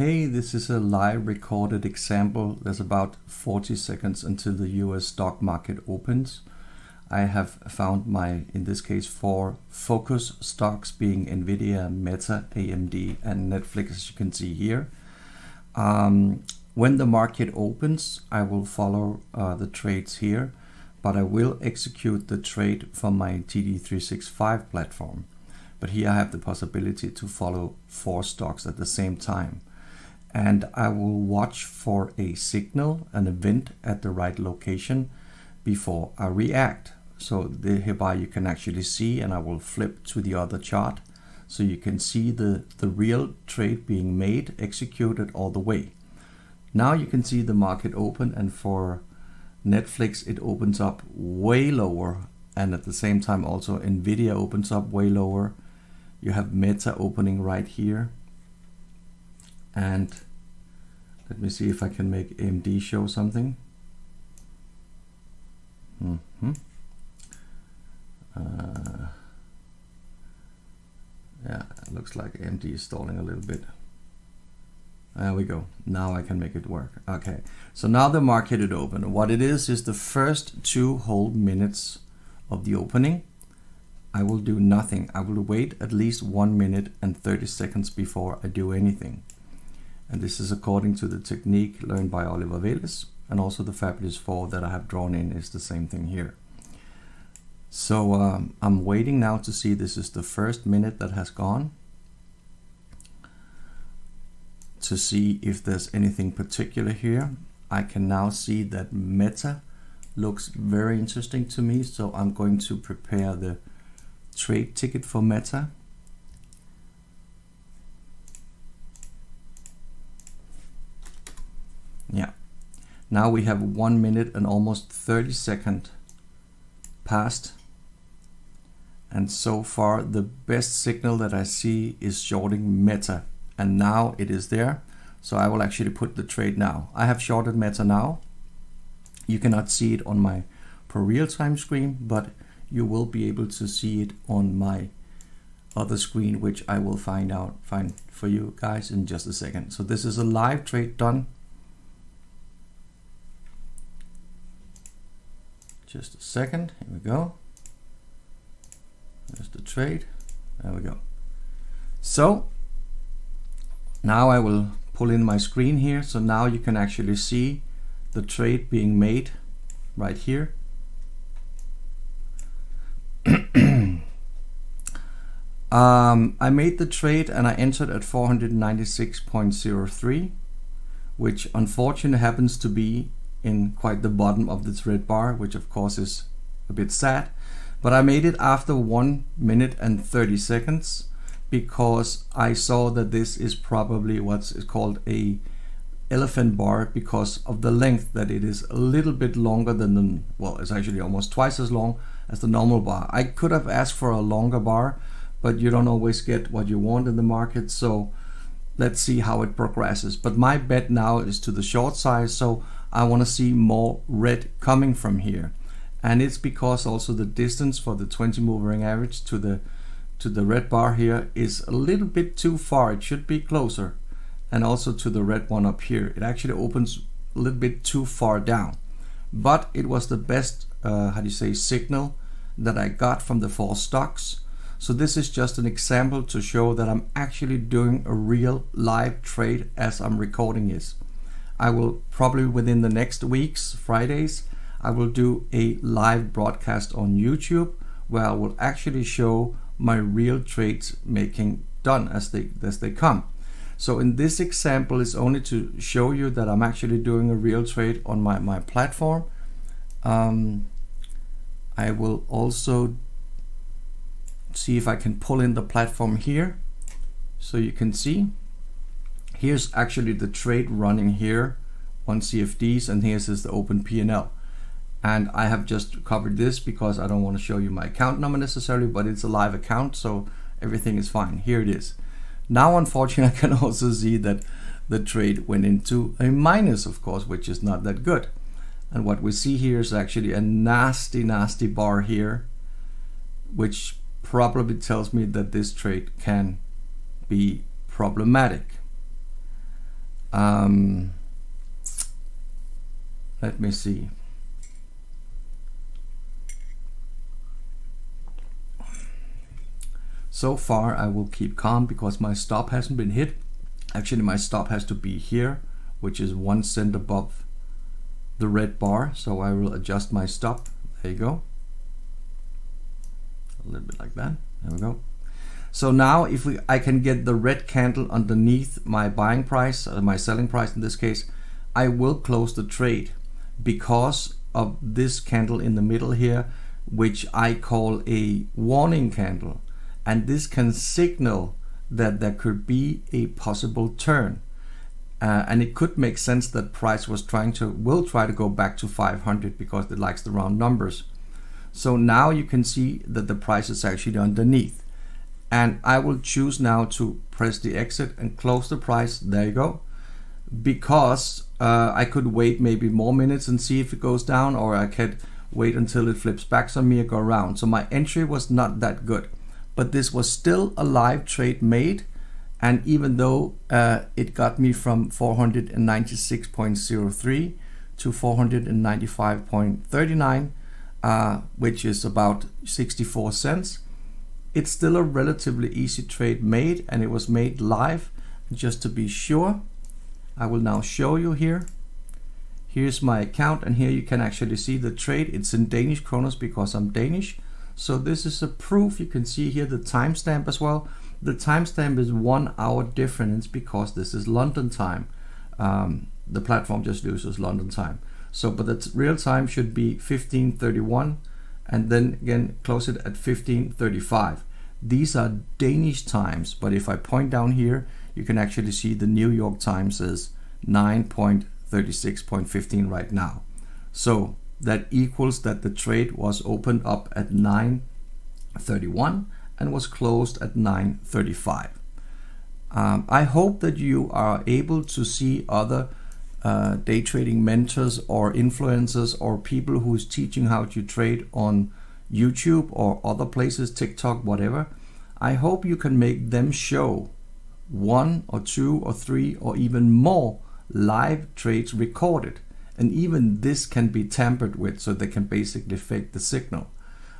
Hey, this is a live recorded example. There's about 40 seconds until the US stock market opens. I have found my, in this case, four focus stocks being Nvidia, Meta, AMD, and Netflix, as you can see here. Um, when the market opens, I will follow uh, the trades here, but I will execute the trade from my TD365 platform. But here I have the possibility to follow four stocks at the same time. And I will watch for a signal, an event at the right location before I react. So hereby you can actually see, and I will flip to the other chart, so you can see the, the real trade being made, executed all the way. Now you can see the market open, and for Netflix it opens up way lower, and at the same time also Nvidia opens up way lower. You have Meta opening right here, and let me see if I can make AMD show something. Mm -hmm. Uh, yeah, it looks like AMD is stalling a little bit. There we go. Now I can make it work. Okay, so now the market is open. What it is is the first two whole minutes of the opening. I will do nothing. I will wait at least one minute and 30 seconds before I do anything. And this is according to the technique learned by Oliver Velez and also the Fabulous Four that I have drawn in is the same thing here. So um, I'm waiting now to see this is the first minute that has gone to see if there's anything particular here. I can now see that Meta looks very interesting to me so I'm going to prepare the trade ticket for Meta. Yeah. Now we have one minute and almost 30 second passed. and so far the best signal that I see is shorting Meta. And now it is there. So I will actually put the trade now. I have shorted Meta now. You cannot see it on my per real-time screen but you will be able to see it on my other screen which I will find out find for you guys in just a second. So this is a live trade done just a second here we go there's the trade. There we go. So now I will pull in my screen here. So now you can actually see the trade being made right here. um, I made the trade and I entered at 496.03, which unfortunately happens to be in quite the bottom of this red bar, which of course is a bit sad. But I made it after 1 minute and 30 seconds because I saw that this is probably what's called a elephant bar because of the length that it is a little bit longer than the, well it's actually almost twice as long as the normal bar. I could have asked for a longer bar but you don't always get what you want in the market so let's see how it progresses. But my bet now is to the short side so I want to see more red coming from here. And it's because also the distance for the 20 moving average to the to the red bar here is a little bit too far. It should be closer. And also to the red one up here. It actually opens a little bit too far down. But it was the best uh, how do you say signal that I got from the four stocks so this is just an example to show that I'm actually doing a real live trade as I'm recording this I will probably within the next weeks Fridays I will do a live broadcast on YouTube where I will actually show my real trades making done as they as they come. So in this example it's only to show you that I'm actually doing a real trade on my, my platform. Um, I will also see if I can pull in the platform here so you can see. Here's actually the trade running here on CFDs and here's is the open P&L and I have just covered this because I don't want to show you my account number necessarily but it's a live account so everything is fine. Here it is. Now unfortunately I can also see that the trade went into a minus of course which is not that good. And what we see here is actually a nasty nasty bar here which probably tells me that this trade can be problematic Um, let me see. So far I will keep calm because my stop hasn't been hit. Actually my stop has to be here, which is one cent above the red bar. So I will adjust my stop. There you go. A little bit like that. There we go. So now if we, I can get the red candle underneath my buying price, or my selling price in this case, I will close the trade because of this candle in the middle here, which I call a warning candle. And this can signal that there could be a possible turn. Uh, and it could make sense that price was trying to will try to go back to 500 because it likes the round numbers. So now you can see that the price is actually underneath. And I will choose now to press the exit and close the price. There you go. Because uh, I could wait maybe more minutes and see if it goes down or I could wait until it flips back on me go around. So my entry was not that good. But this was still a live trade made and even though uh, it got me from 496.03 to 495.39 uh, which is about 64 cents it's still a relatively easy trade made and it was made live just to be sure. I will now show you here. Here's my account and here you can actually see the trade. It's in Danish kronos because I'm Danish. So this is a proof. You can see here the timestamp as well. The timestamp is one hour difference because this is London time. Um, the platform just uses London time. So, but the real time should be 1531 and then again close it at 1535. These are Danish times, but if I point down here, you can actually see the New York Times is 9.36.15 right now. So that equals that the trade was opened up at 9.31 and was closed at 9.35. Um, I hope that you are able to see other uh, day trading mentors or influencers or people who's teaching how to trade on YouTube or other places, TikTok, whatever. I hope you can make them show one or two or three or even more live trades recorded. And even this can be tampered with so they can basically fake the signal.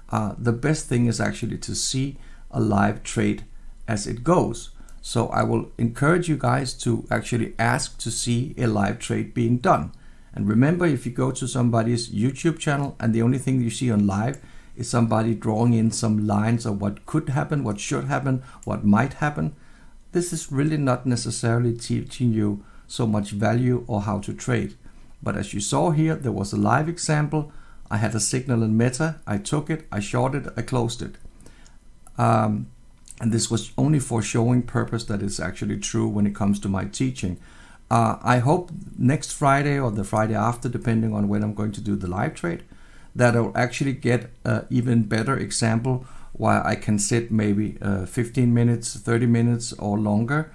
Uh, the best thing is actually to see a live trade as it goes. So I will encourage you guys to actually ask to see a live trade being done. And remember, if you go to somebody's YouTube channel and the only thing you see on live is somebody drawing in some lines of what could happen, what should happen, what might happen, this is really not necessarily teaching you so much value or how to trade. But as you saw here, there was a live example. I had a signal in Meta. I took it, I shorted, it, I closed it. Um, and this was only for showing purpose that it's actually true when it comes to my teaching. Uh, I hope next Friday or the Friday after, depending on when I'm going to do the live trade, that I'll actually get an even better example where I can sit maybe uh, 15 minutes, 30 minutes or longer.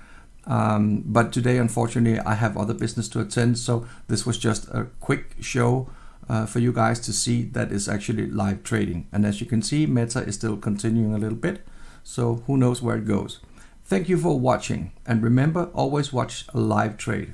Um, but today, unfortunately, I have other business to attend, so this was just a quick show uh, for you guys to see that is actually live trading. And as you can see, Meta is still continuing a little bit. So who knows where it goes. Thank you for watching and remember always watch a live trade.